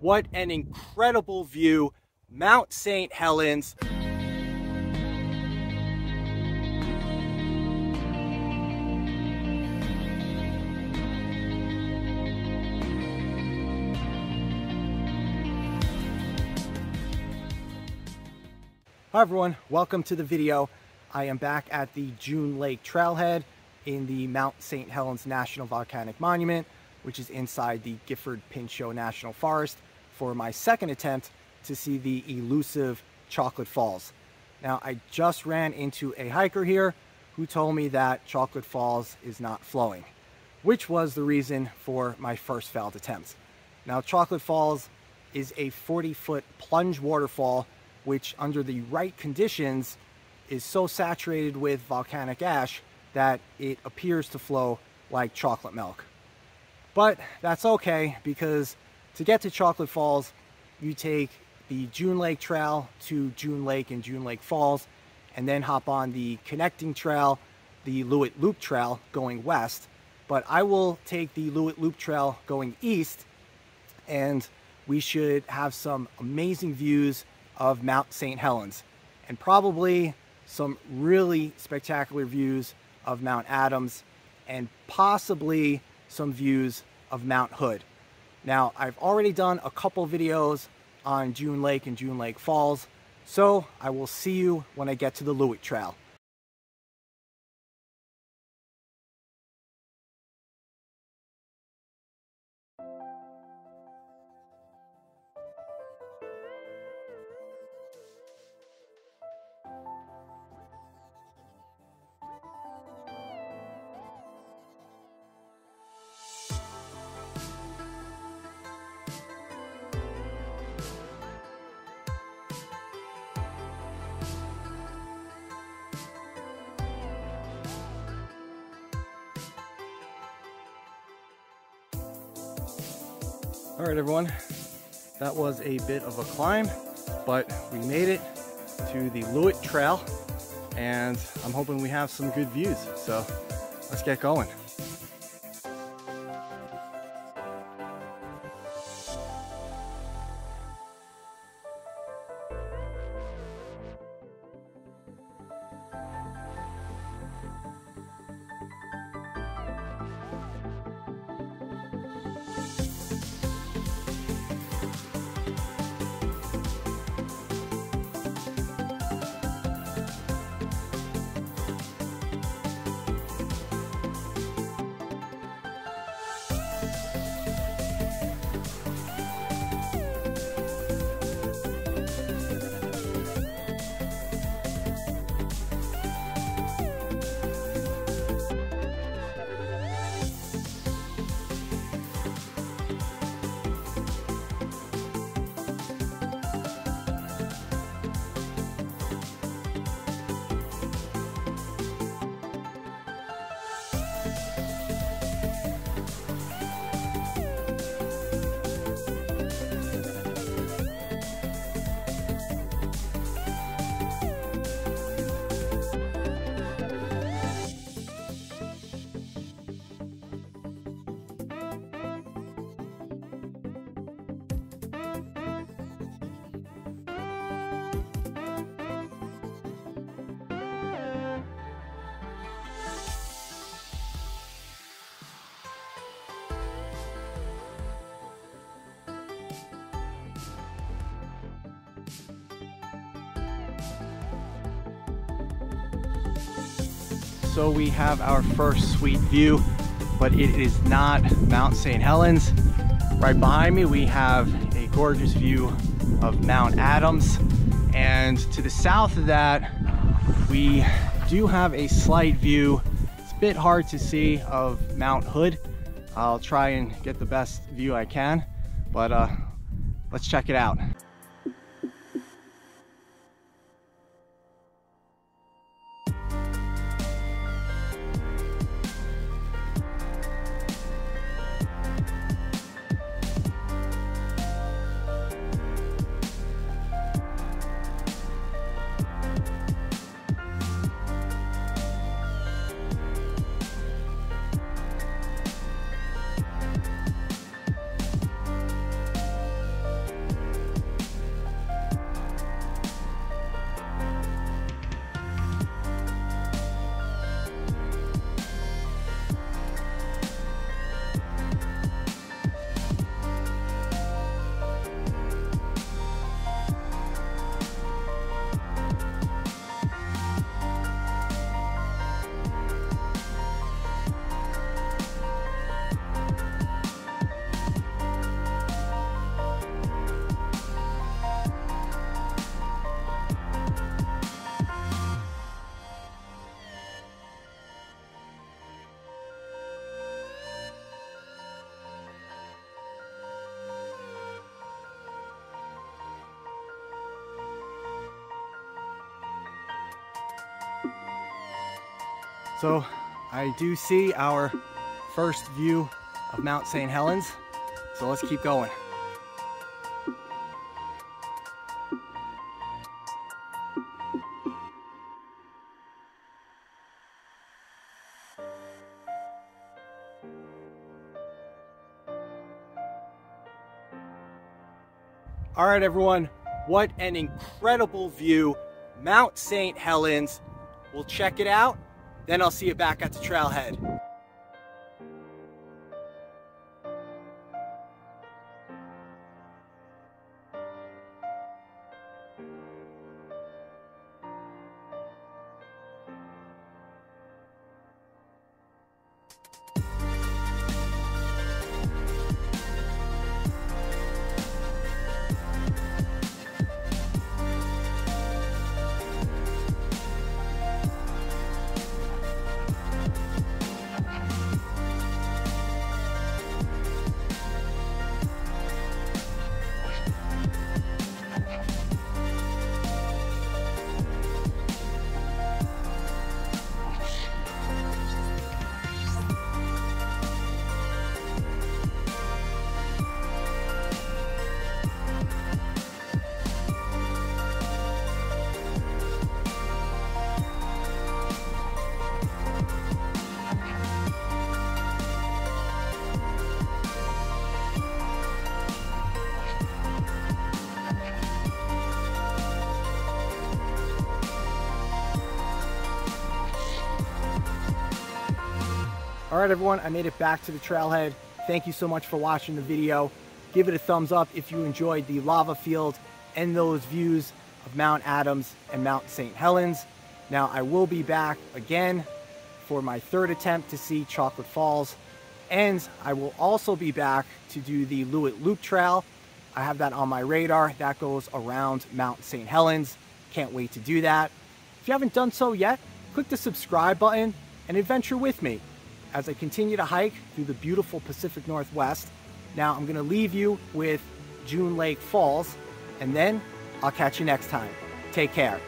What an incredible view. Mount St. Helens. Hi everyone, welcome to the video. I am back at the June Lake Trailhead in the Mount St. Helens National Volcanic Monument, which is inside the Gifford Pinchot National Forest for my second attempt to see the elusive Chocolate Falls. Now, I just ran into a hiker here who told me that Chocolate Falls is not flowing, which was the reason for my first failed attempt. Now, Chocolate Falls is a 40 foot plunge waterfall, which under the right conditions is so saturated with volcanic ash that it appears to flow like chocolate milk. But that's okay because to get to Chocolate Falls, you take the June Lake Trail to June Lake and June Lake Falls, and then hop on the connecting trail, the Loowit Loop Trail going west. But I will take the Loowit Loop Trail going east, and we should have some amazing views of Mount St. Helens, and probably some really spectacular views of Mount Adams, and possibly some views of Mount Hood. Now, I've already done a couple videos on June Lake and June Lake Falls, so I will see you when I get to the Loowit Trail. All right, everyone, that was a bit of a climb, but we made it to the Loowit Trail, and I'm hoping we have some good views. So let's get going. So we have our first sweet view, but it is not Mount St. Helens. Right behind me, we have a gorgeous view of Mount Adams. And to the south of that, we do have a slight view. It's a bit hard to see of Mount Hood. I'll try and get the best view I can, but uh, let's check it out. So I do see our first view of Mount St. Helens. So let's keep going. All right, everyone, what an incredible view. Mount St. Helens. We'll check it out, then I'll see you back at the trailhead. All right, everyone, I made it back to the trailhead. Thank you so much for watching the video. Give it a thumbs up if you enjoyed the lava field and those views of Mount Adams and Mount St. Helens. Now, I will be back again for my third attempt to see Chocolate Falls. And I will also be back to do the Loowit Loop Trail. I have that on my radar. That goes around Mount St. Helens. Can't wait to do that. If you haven't done so yet, click the subscribe button and adventure with me as I continue to hike through the beautiful Pacific Northwest. Now I'm going to leave you with June Lake Falls, and then I'll catch you next time. Take care.